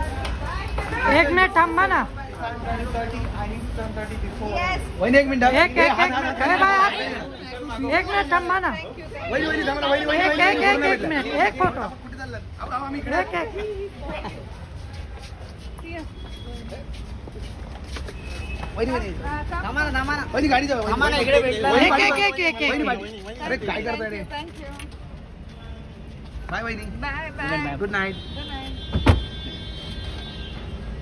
एक मिनिट थांबा ना. वहिनी एक मिनिट एक एक एक अरे हात- एक मिनिट थांबा ना. वहिनी वहिनी एक एक एक वहिनी, एक फ़ोटो. एक एक. पाठी. अरे काय करताय रे? Bye bye good night